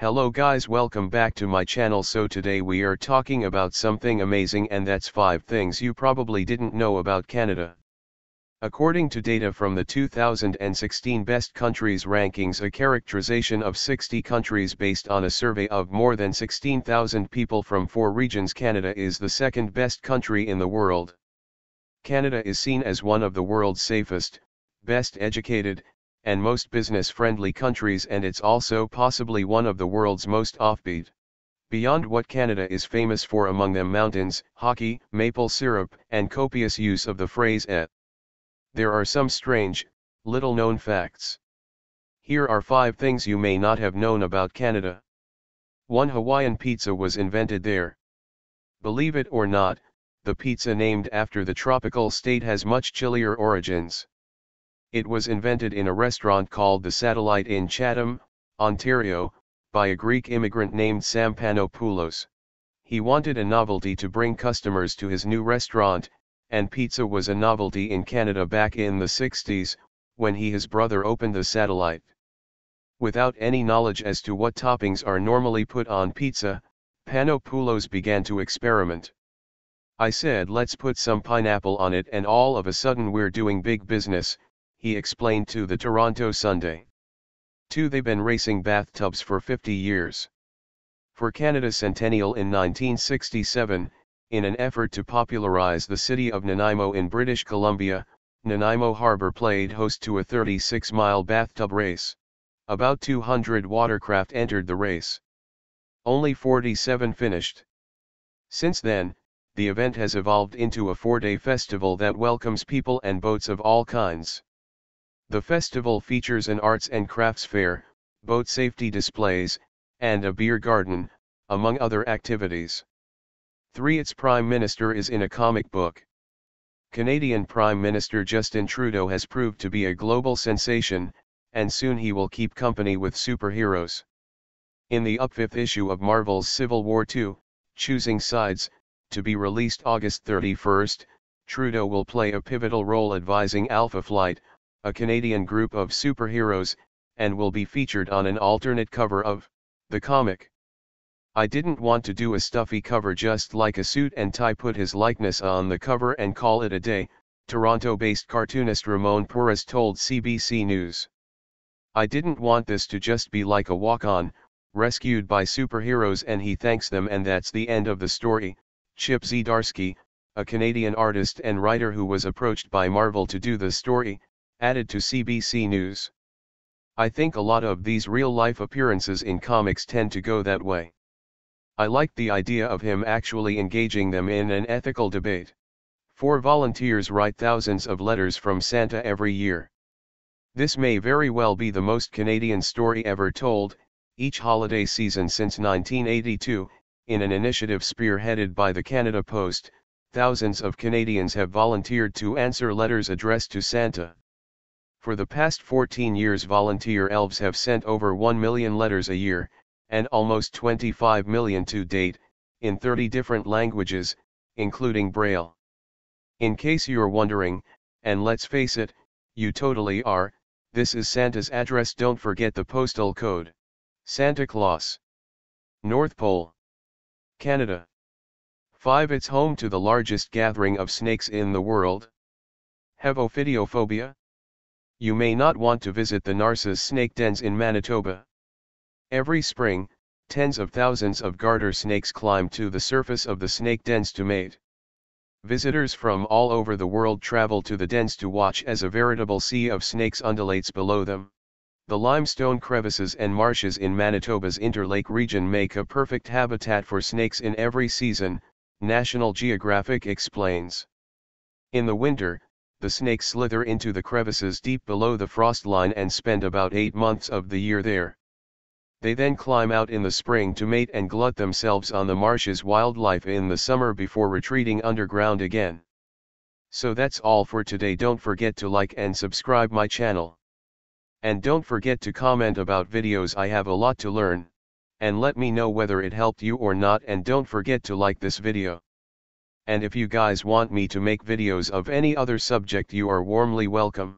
Hello guys welcome back to my channel so today we are talking about something amazing and that's 5 things you probably didn't know about Canada. According to data from the 2016 Best Countries Rankings a characterization of 60 countries based on a survey of more than 16,000 people from four regions Canada is the second best country in the world. Canada is seen as one of the world's safest, best educated, and most business-friendly countries and it's also possibly one of the world's most offbeat. Beyond what Canada is famous for among them mountains, hockey, maple syrup, and copious use of the phrase et. There are some strange, little-known facts. Here are 5 things you may not have known about Canada. 1 Hawaiian pizza was invented there. Believe it or not, the pizza named after the tropical state has much chillier origins. It was invented in a restaurant called the Satellite in Chatham, Ontario, by a Greek immigrant named Sam Panopoulos. He wanted a novelty to bring customers to his new restaurant, and pizza was a novelty in Canada back in the 60s, when he his brother opened the Satellite. Without any knowledge as to what toppings are normally put on pizza, Panopoulos began to experiment. I said let's put some pineapple on it and all of a sudden we're doing big business, he explained to the Toronto Sunday. 2. They've been racing bathtubs for 50 years. For Canada's centennial in 1967, in an effort to popularize the city of Nanaimo in British Columbia, Nanaimo Harbor played host to a 36-mile bathtub race. About 200 watercraft entered the race. Only 47 finished. Since then, the event has evolved into a four-day festival that welcomes people and boats of all kinds. The festival features an arts and crafts fair, boat safety displays, and a beer garden, among other activities. 3. Its Prime Minister is in a comic book. Canadian Prime Minister Justin Trudeau has proved to be a global sensation, and soon he will keep company with superheroes. In the up fifth issue of Marvel's Civil War II, Choosing Sides, to be released August 31, Trudeau will play a pivotal role advising Alpha Flight, a Canadian group of superheroes, and will be featured on an alternate cover of the comic. I didn't want to do a stuffy cover just like a suit and tie put his likeness on the cover and call it a day, Toronto-based cartoonist Ramon Perez told CBC News. I didn't want this to just be like a walk-on, rescued by superheroes and he thanks them and that's the end of the story, Chip Zdarsky, a Canadian artist and writer who was approached by Marvel to do the story, added to CBC News. I think a lot of these real-life appearances in comics tend to go that way. I liked the idea of him actually engaging them in an ethical debate. Four volunteers write thousands of letters from Santa every year. This may very well be the most Canadian story ever told, each holiday season since 1982, in an initiative spearheaded by the Canada Post, thousands of Canadians have volunteered to answer letters addressed to Santa. For the past 14 years volunteer elves have sent over 1 million letters a year, and almost 25 million to date, in 30 different languages, including Braille. In case you're wondering, and let's face it, you totally are, this is Santa's address don't forget the postal code. Santa Claus. North Pole. Canada. 5. It's home to the largest gathering of snakes in the world. Have ophidiophobia? You may not want to visit the Narcissus snake dens in Manitoba. Every spring, tens of thousands of garter snakes climb to the surface of the snake dens to mate. Visitors from all over the world travel to the dens to watch as a veritable sea of snakes undulates below them. The limestone crevices and marshes in Manitoba's Interlake region make a perfect habitat for snakes in every season, National Geographic explains. In the winter, the snakes slither into the crevices deep below the frost line and spend about 8 months of the year there. They then climb out in the spring to mate and glut themselves on the marsh's wildlife in the summer before retreating underground again. So that's all for today don't forget to like and subscribe my channel. And don't forget to comment about videos I have a lot to learn, and let me know whether it helped you or not and don't forget to like this video and if you guys want me to make videos of any other subject you are warmly welcome.